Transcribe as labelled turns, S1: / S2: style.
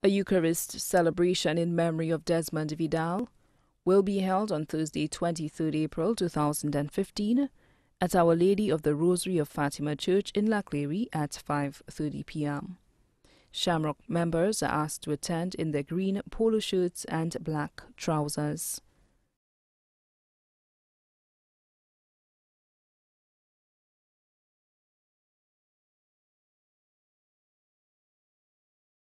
S1: A Eucharist celebration in memory of Desmond Vidal will be held on Thursday, 23rd April 2015 at Our Lady of the Rosary of Fatima Church in Laclery at 5.30 p.m. Shamrock members are asked to attend in their green polo shirts and black trousers.